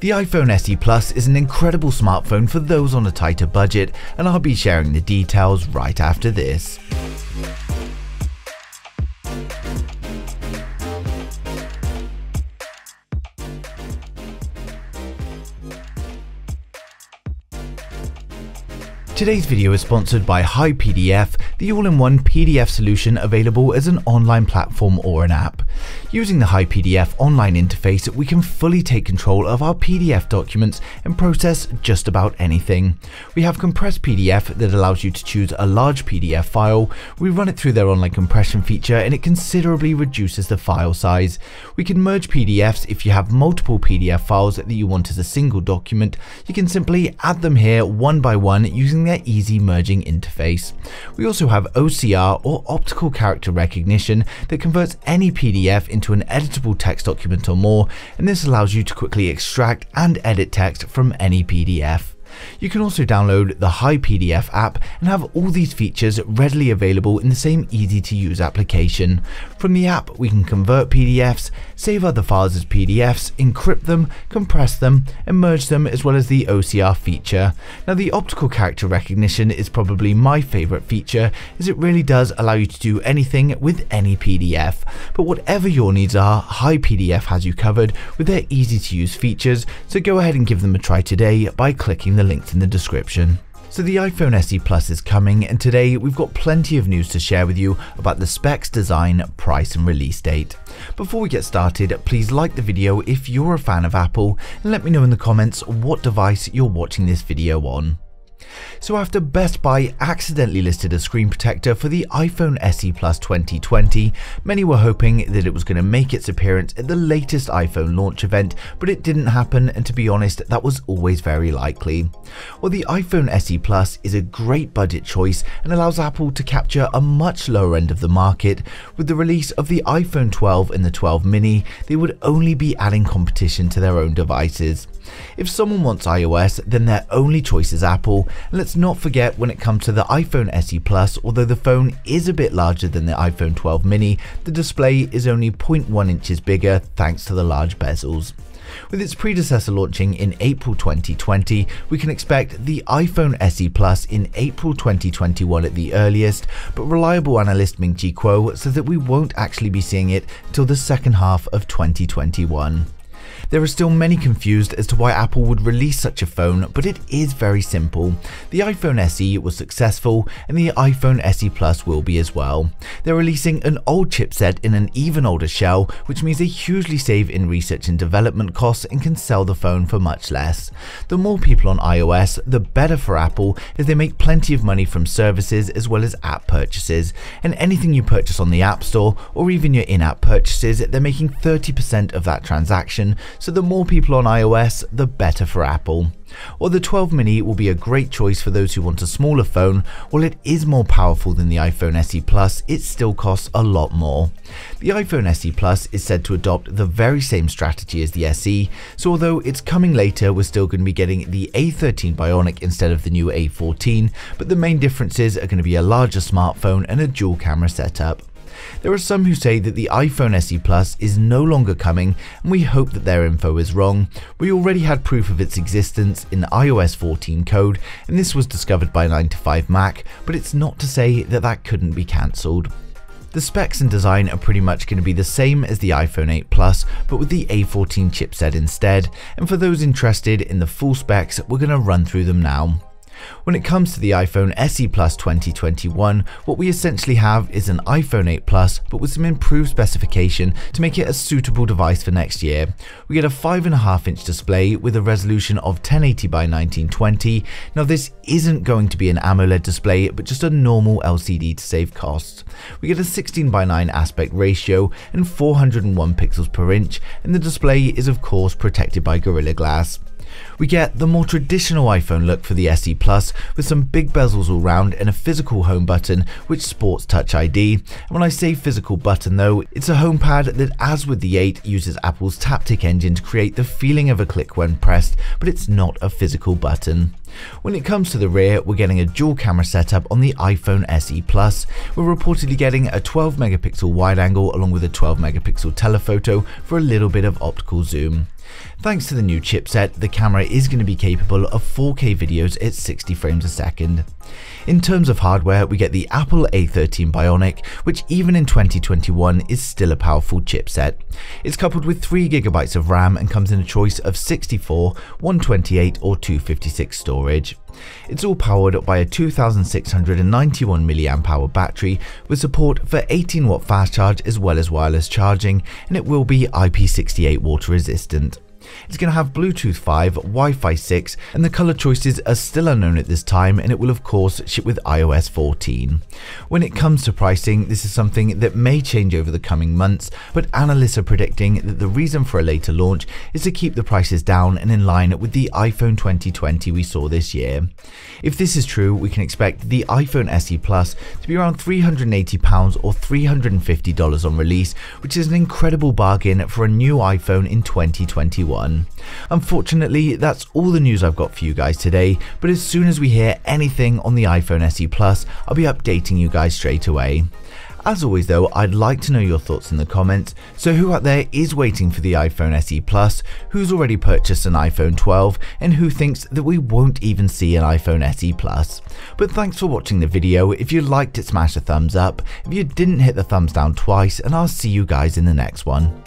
The iPhone SE Plus is an incredible smartphone for those on a tighter budget, and I'll be sharing the details right after this. Today's video is sponsored by HiPDF, the all-in-one PDF solution available as an online platform or an app. Using the HiPDF online interface, we can fully take control of our PDF documents and process just about anything. We have compressed PDF that allows you to choose a large PDF file, we run it through their online compression feature and it considerably reduces the file size. We can merge PDFs if you have multiple PDF files that you want as a single document, you can simply add them here one by one using their easy merging interface. We also have OCR or optical character recognition that converts any PDF into an editable text document or more, and this allows you to quickly extract and edit text from any PDF. You can also download the HiPDF app and have all these features readily available in the same easy to use application. From the app, we can convert PDFs, save other files as PDFs, encrypt them, compress them, and merge them as well as the OCR feature. Now the optical character recognition is probably my favourite feature as it really does allow you to do anything with any PDF. But whatever your needs are, HiPDF has you covered with their easy to use features, so go ahead and give them a try today by clicking the linked in the description. So the iPhone SE Plus is coming and today we've got plenty of news to share with you about the specs, design, price and release date. Before we get started, please like the video if you're a fan of Apple and let me know in the comments what device you're watching this video on. So after Best Buy accidentally listed a screen protector for the iPhone SE Plus 2020, many were hoping that it was going to make its appearance at the latest iPhone launch event, but it didn't happen and to be honest, that was always very likely. Well, the iPhone SE Plus is a great budget choice and allows Apple to capture a much lower end of the market. With the release of the iPhone 12 and the 12 mini, they would only be adding competition to their own devices. If someone wants iOS, then their only choice is Apple, let's not forget when it comes to the iPhone SE Plus, although the phone is a bit larger than the iPhone 12 mini, the display is only 0.1 inches bigger thanks to the large bezels. With its predecessor launching in April 2020, we can expect the iPhone SE Plus in April 2021 at the earliest, but reliable analyst Ming-Chi Kuo says that we won't actually be seeing it until the second half of 2021. There are still many confused as to why Apple would release such a phone, but it is very simple. The iPhone SE was successful and the iPhone SE Plus will be as well. They're releasing an old chipset in an even older shell, which means they hugely save in research and development costs and can sell the phone for much less. The more people on iOS, the better for Apple as they make plenty of money from services as well as app purchases, and anything you purchase on the App Store or even your in-app purchases, they're making 30% of that transaction, so the more people on iOS, the better for Apple. While the 12 mini will be a great choice for those who want a smaller phone, while it is more powerful than the iPhone SE Plus, it still costs a lot more. The iPhone SE Plus is said to adopt the very same strategy as the SE, so although it's coming later, we're still going to be getting the A13 Bionic instead of the new A14, but the main differences are going to be a larger smartphone and a dual camera setup. There are some who say that the iPhone SE Plus is no longer coming and we hope that their info is wrong. We already had proof of its existence in iOS 14 code and this was discovered by 9to5Mac, but it's not to say that that couldn't be cancelled. The specs and design are pretty much going to be the same as the iPhone 8 Plus, but with the A14 chipset instead, and for those interested in the full specs, we're going to run through them now. When it comes to the iPhone SE Plus 2021, what we essentially have is an iPhone 8 Plus but with some improved specification to make it a suitable device for next year. We get a 5.5 inch display with a resolution of 1080 by 1920. Now this isn't going to be an AMOLED display but just a normal LCD to save costs. We get a 16 by 9 aspect ratio and 401 pixels per inch and the display is of course protected by Gorilla Glass. We get the more traditional iPhone look for the SE Plus with some big bezels all round and a physical home button which sports Touch ID. And when I say physical button though, it's a home pad that as with the 8 uses Apple's Taptic engine to create the feeling of a click when pressed, but it's not a physical button. When it comes to the rear, we're getting a dual camera setup on the iPhone SE Plus. We're reportedly getting a 12 megapixel wide angle along with a 12 megapixel telephoto for a little bit of optical zoom. Thanks to the new chipset, the camera is going to be capable of 4K videos at 60 frames a second. In terms of hardware, we get the Apple A13 Bionic, which even in 2021 is still a powerful chipset. It's coupled with 3GB of RAM and comes in a choice of 64, 128 or 256 storage. It's all powered by a 2691 mAh battery with support for 18 watt fast charge as well as wireless charging and it will be IP68 water resistant. It's going to have Bluetooth 5, Wi-Fi 6, and the color choices are still unknown at this time and it will of course ship with iOS 14. When it comes to pricing, this is something that may change over the coming months, but analysts are predicting that the reason for a later launch is to keep the prices down and in line with the iPhone 2020 we saw this year. If this is true, we can expect the iPhone SE Plus to be around £380 or $350 on release, which is an incredible bargain for a new iPhone in 2021 one. Unfortunately, that's all the news I've got for you guys today, but as soon as we hear anything on the iPhone SE Plus, I'll be updating you guys straight away. As always though, I'd like to know your thoughts in the comments, so who out there is waiting for the iPhone SE Plus, who's already purchased an iPhone 12, and who thinks that we won't even see an iPhone SE Plus. But thanks for watching the video, if you liked it smash a thumbs up, if you didn't hit the thumbs down twice, and I'll see you guys in the next one.